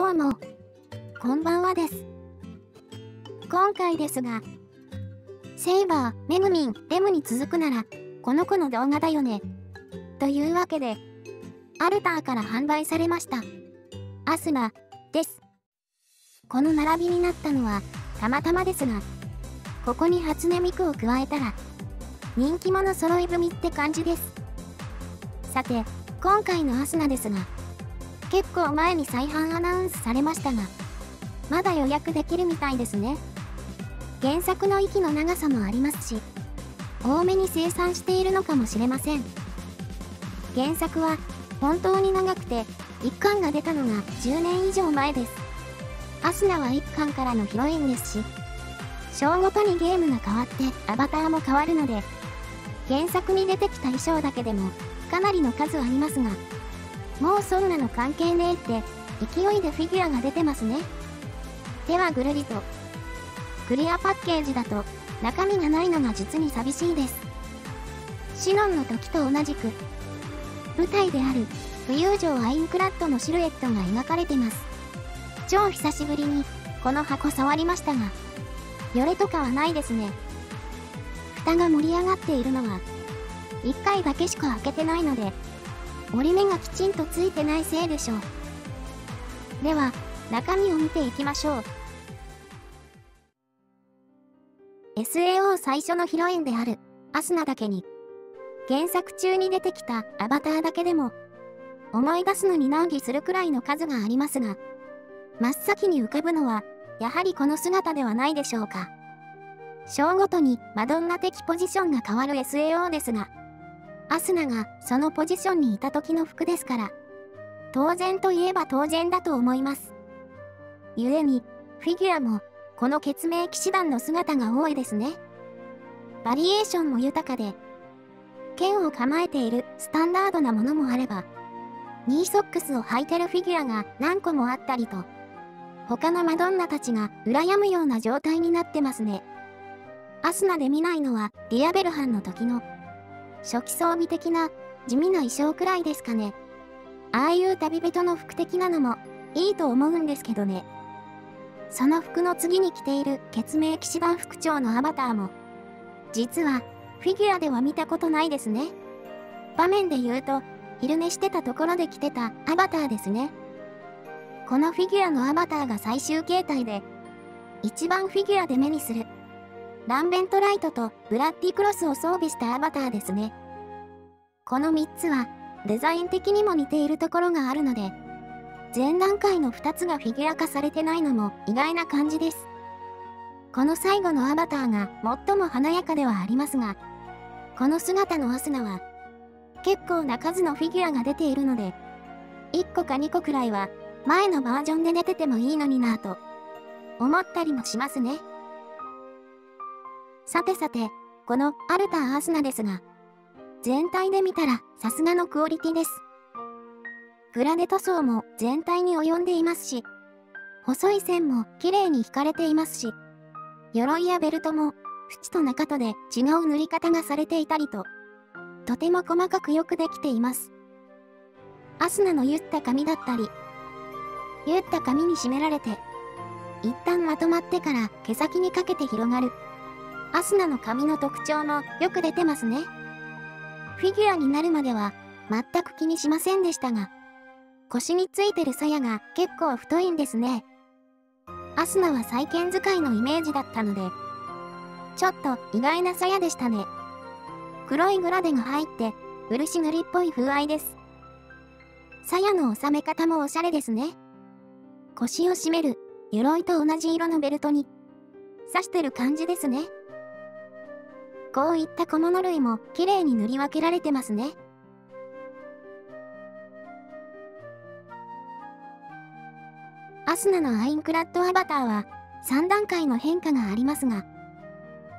どうも、こんばんはです。今回ですが、セイバー、メグミン、レムに続くなら、この子の動画だよね。というわけで、アルターから販売されました。アスナ、です。この並びになったのは、たまたまですが、ここに初音ミクを加えたら、人気者揃い踏みって感じです。さて、今回のアスナですが、結構前に再販アナウンスされましたが、まだ予約できるみたいですね。原作の息の長さもありますし、多めに生産しているのかもしれません。原作は本当に長くて、1巻が出たのが10年以上前です。アスナは1巻からのヒロインですし、章ごとにゲームが変わってアバターも変わるので、原作に出てきた衣装だけでもかなりの数ありますが、もうそんなの関係ねえって勢いでフィギュアが出てますね。ではぐるりと。クリアパッケージだと中身がないのが実に寂しいです。シノンの時と同じく、舞台である浮遊城アインクラッドのシルエットが描かれてます。超久しぶりにこの箱触りましたが、よれとかはないですね。蓋が盛り上がっているのは、1回だけしか開けてないので、折り目がきちんとついてないせいでしょう。では、中身を見ていきましょう。SAO 最初のヒロインであるアスナだけに、原作中に出てきたアバターだけでも、思い出すのに難儀するくらいの数がありますが、真っ先に浮かぶのは、やはりこの姿ではないでしょうか。章ごとにマドンナ的ポジションが変わる SAO ですが、アスナがそのポジションにいた時の服ですから、当然といえば当然だと思います。故に、フィギュアも、この血明騎士団の姿が多いですね。バリエーションも豊かで、剣を構えているスタンダードなものもあれば、ニーソックスを履いてるフィギュアが何個もあったりと、他のマドンナたちが羨むような状態になってますね。アスナで見ないのはディアベルハンの時の初期装備的な地味な衣装くらいですかね。ああいう旅人の服的なのもいいと思うんですけどね。その服の次に着ている血明騎士団副長のアバターも、実はフィギュアでは見たことないですね。場面で言うと、昼寝してたところで着てたアバターですね。このフィギュアのアバターが最終形態で、一番フィギュアで目にするランベントライトとブラッディクロスを装備したアバターですね。この3つはデザイン的にも似ているところがあるので、前段階の2つがフィギュア化されてないのも意外な感じです。この最後のアバターが最も華やかではありますが、この姿のアスナは結構な数のフィギュアが出ているので、1個か2個くらいは前のバージョンで出ててもいいのになぁと思ったりもしますね。さてさて、このアルターアスナですが、全体で見たらさすがのクオリティです。グラデ塗装も全体に及んでいますし、細い線も綺麗に引かれていますし、鎧やベルトも縁と中とで違う塗り方がされていたりと、とても細かくよくできています。アスナの言った髪だったり、言った髪に締められて、一旦まとまってから毛先にかけて広がるアスナの髪の特徴もよく出てますね。フィギュアになるまでは全く気にしませんでしたが、腰についてる鞘が結構太いんですね。アスナは再建使いのイメージだったので、ちょっと意外な鞘でしたね。黒いグラデが入って、漆塗りっぽい風合いです。鞘の収め方もおしゃれですね。腰を締める、鎧と同じ色のベルトに、刺してる感じですね。こういった小物類も綺麗に塗り分けられてますね。アスナのアインクラッドアバターは3段階の変化がありますが、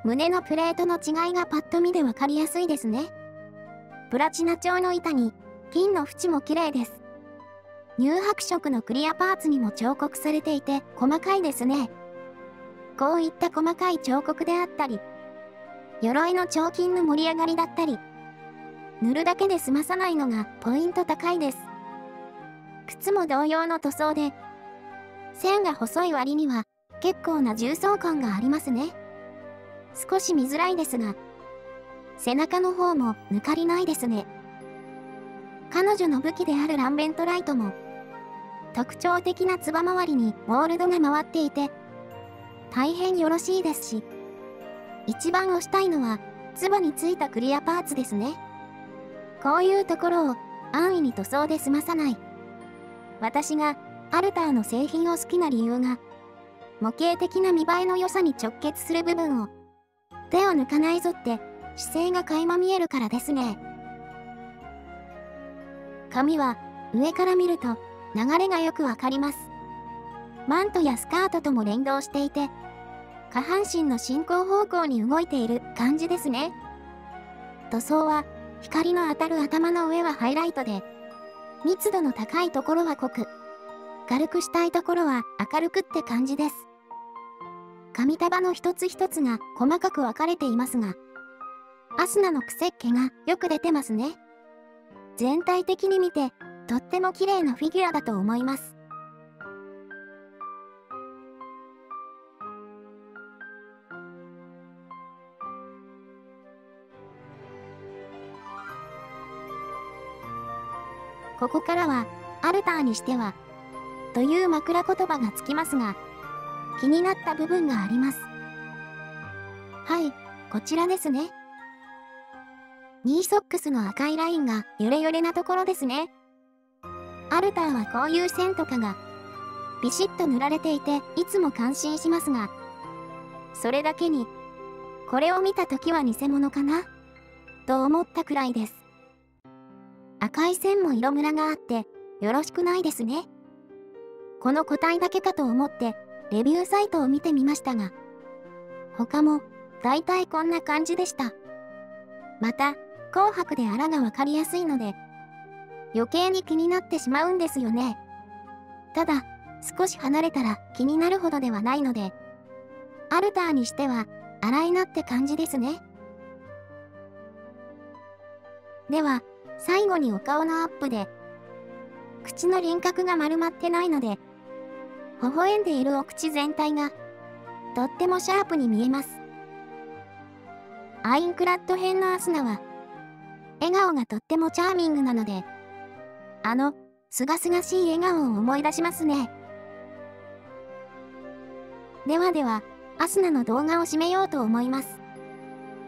胸のプレートの違いがパッと見でわかりやすいですね。プラチナ調の板に金の縁も綺麗です。乳白色のクリアパーツにも彫刻されていて細かいですね。こういった細かい彫刻であったり、鎧の彫金の盛り上がりだったり、塗るだけで済まさないのがポイント高いです。靴も同様の塗装で、線が細い割には結構な重層感がありますね。少し見づらいですが、背中の方も抜かりないですね。彼女の武器であるランベントライトも、特徴的なつば周りにモールドが回っていて、大変よろしいですし、一番押したいのは、つばについたクリアパーツですね。こういうところを安易に塗装で済まさない。私がアルターの製品を好きな理由が、模型的な見栄えの良さに直結する部分を、手を抜かないぞって姿勢が垣間見えるからですね。髪は上から見ると流れがよくわかります。マントやスカートとも連動していて、下半身の進行方向に動いている感じですね。塗装は光の当たる頭の上はハイライトで、密度の高いところは濃く、軽くしたいところは明るくって感じです。紙束の一つ一つが細かく分かれていますが、アスナの癖っ気がよく出てますね。全体的に見て、とっても綺麗なフィギュアだと思います。ここからは、アルターにしては、という枕言葉がつきますが、気になった部分があります。はい、こちらですね。ニーソックスの赤いラインが揺れ揺れなところですね。アルターはこういう線とかがビシッと塗られていていつも感心しますが、それだけに、これを見た時は偽物かなと思ったくらいです。赤い線も色ムラがあって、よろしくないですね。この個体だけかと思って、レビューサイトを見てみましたが、他も、だいたいこんな感じでした。また、紅白であらがわかりやすいので、余計に気になってしまうんですよね。ただ、少し離れたら気になるほどではないので、アルターにしては、洗いなって感じですね。では、最後にお顔のアップで、口の輪郭が丸まってないので、微笑んでいるお口全体が、とってもシャープに見えます。アインクラッド編のアスナは、笑顔がとってもチャーミングなので、あの、すがすがしい笑顔を思い出しますね。ではでは、アスナの動画を締めようと思います。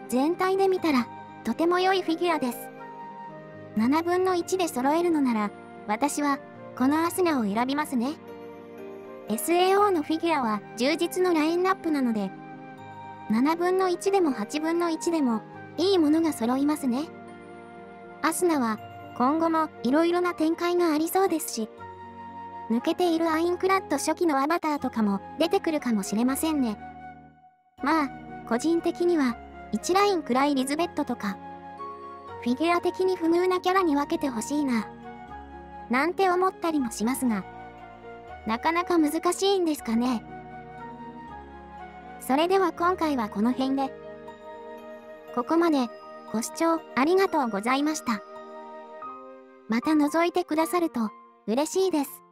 全体で見たら、とても良いフィギュアです。7分の1で揃えるのなら、私は、このアスナを選びますね。SAO のフィギュアは充実のラインナップなので、7分の1でも8分の1でも、いいものが揃いますね。アスナは、今後も色々な展開がありそうですし、抜けているアインクラッド初期のアバターとかも出てくるかもしれませんね。まあ、個人的には、1ラインくらいリズベットとか、フィギュア的に不遇なキャラに分けてほしいな。なんて思ったりもしますが、なかなか難しいんですかね。それでは今回はこの辺で。ここまでご視聴ありがとうございました。また覗いてくださると嬉しいです。